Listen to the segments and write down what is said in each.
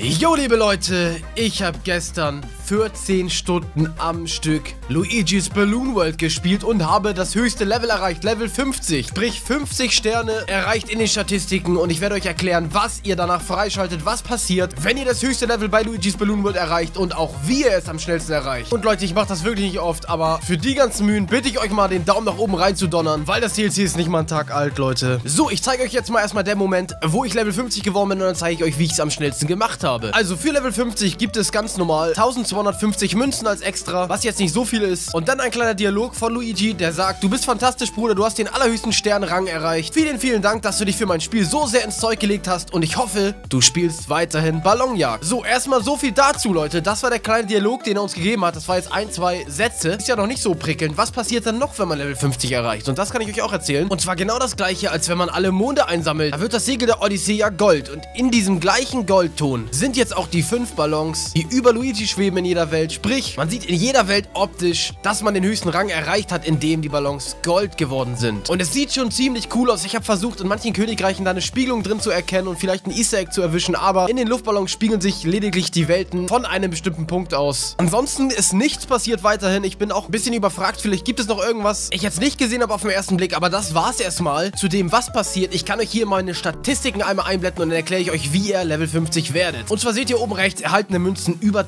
Jo, liebe Leute, ich habe gestern 14 Stunden am Stück Luigi's Balloon World gespielt und habe das höchste Level erreicht, Level 50. Sprich 50 Sterne erreicht in den Statistiken und ich werde euch erklären, was ihr danach freischaltet, was passiert, wenn ihr das höchste Level bei Luigi's Balloon World erreicht und auch wie ihr es am schnellsten erreicht. Und Leute, ich mache das wirklich nicht oft, aber für die ganzen Mühen bitte ich euch mal den Daumen nach oben reinzudonnern, weil das DLC ist nicht mal einen Tag alt, Leute. So, ich zeige euch jetzt mal erstmal den Moment, wo ich Level 50 geworden bin und dann zeige ich euch, wie ich es am schnellsten gemacht habe. Also für Level 50 gibt es ganz normal 1250 Münzen als extra, was jetzt nicht so viel ist. Und dann ein kleiner Dialog von Luigi, der sagt, du bist fantastisch, Bruder, du hast den allerhöchsten Sternrang erreicht. Vielen, vielen Dank, dass du dich für mein Spiel so sehr ins Zeug gelegt hast und ich hoffe, du spielst weiterhin Ballonjagd. So, erstmal so viel dazu, Leute. Das war der kleine Dialog, den er uns gegeben hat. Das war jetzt ein, zwei Sätze. Ist ja noch nicht so prickelnd. Was passiert dann noch, wenn man Level 50 erreicht? Und das kann ich euch auch erzählen. Und zwar genau das gleiche, als wenn man alle Monde einsammelt. Da wird das Segel der Odyssee ja Gold. Und in diesem gleichen Goldton sind jetzt auch die fünf Ballons, die über Luigi schweben in jeder Welt. Sprich, man sieht in jeder Welt optisch, dass man den höchsten Rang erreicht hat, in dem die Ballons Gold geworden sind. Und es sieht schon ziemlich cool aus. Ich habe versucht, in manchen Königreichen da eine Spiegelung drin zu erkennen und vielleicht ein Easter Egg zu erwischen, aber in den Luftballons spiegeln sich lediglich die Welten von einem bestimmten Punkt aus. Ansonsten ist nichts passiert weiterhin. Ich bin auch ein bisschen überfragt. Vielleicht gibt es noch irgendwas, ich jetzt nicht gesehen habe auf den ersten Blick, aber das war es erstmal zu dem, was passiert. Ich kann euch hier meine Statistiken einmal einblenden und dann erkläre ich euch, wie ihr Level 50 werdet. Und zwar seht ihr oben rechts erhaltene Münzen. Über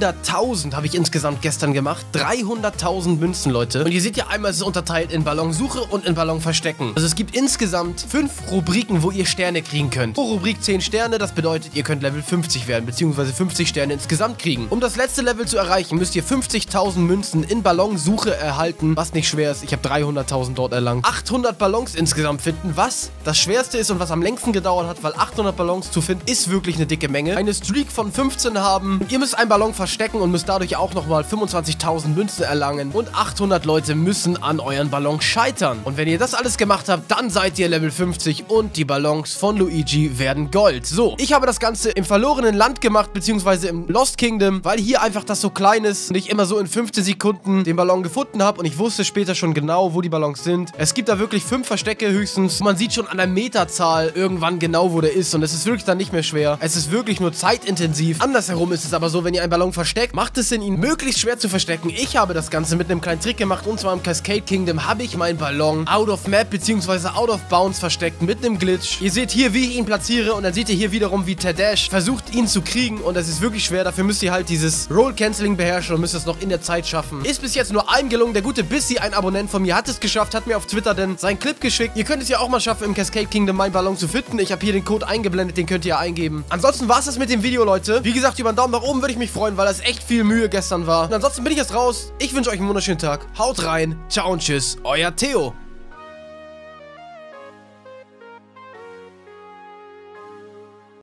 300.000 habe ich insgesamt gestern gemacht. 300.000 Münzen, Leute. Und ihr seht ja einmal, es ist unterteilt in Ballonsuche und in Ballon verstecken. Also es gibt insgesamt fünf Rubriken, wo ihr Sterne kriegen könnt. Pro Rubrik 10 Sterne, das bedeutet, ihr könnt Level 50 werden, beziehungsweise 50 Sterne insgesamt kriegen. Um das letzte Level zu erreichen, müsst ihr 50.000 Münzen in Ballonsuche erhalten, was nicht schwer ist. Ich habe 300.000 dort erlangt. 800 Ballons insgesamt finden, was das schwerste ist und was am längsten gedauert hat, weil 800 Ballons zu finden, ist wirklich eine dicke Menge. Eine Streak von 15 haben. Ihr müsst einen Ballon verstecken und müsst dadurch auch nochmal 25.000 Münzen erlangen. Und 800 Leute müssen an euren Ballon scheitern. Und wenn ihr das alles gemacht habt, dann seid ihr Level 50 und die Ballons von Luigi werden Gold. So, ich habe das Ganze im verlorenen Land gemacht, beziehungsweise im Lost Kingdom, weil hier einfach das so klein ist und ich immer so in 15 Sekunden den Ballon gefunden habe und ich wusste später schon genau, wo die Ballons sind. Es gibt da wirklich fünf Verstecke höchstens. Man sieht schon an der Meterzahl irgendwann genau, wo der ist und es ist wirklich dann nicht mehr schwer. Es ist wirklich nur zeitintensiv. Andersherum ist es aber so, wenn ihr einen Ballon versteckt, macht es Sinn, ihn möglichst schwer zu verstecken. Ich habe das Ganze mit einem kleinen Trick gemacht und zwar im Cascade Kingdom habe ich meinen Ballon out of map bzw. out of bounds versteckt mit einem Glitch. Ihr seht hier, wie ich ihn platziere und dann seht ihr hier wiederum, wie Tadash versucht, ihn zu kriegen und es ist wirklich schwer. Dafür müsst ihr halt dieses Roll Canceling beherrschen und müsst es noch in der Zeit schaffen. Ist bis jetzt nur einem gelungen. Der gute Bissy, ein Abonnent von mir, hat es geschafft, hat mir auf Twitter denn seinen Clip geschickt. Ihr könnt es ja auch mal schaffen, im Cascade Kingdom meinen Ballon zu finden. Ich habe hier den Code eingeblendet, den könnt ihr eingeben. Ansonsten war es das mit dem Video, Leute. Wie gesagt, über einen Daumen nach oben würde ich mich freuen, weil das echt viel Mühe gestern war. Und ansonsten bin ich jetzt raus. Ich wünsche euch einen wunderschönen Tag. Haut rein. Ciao und tschüss. Euer Theo.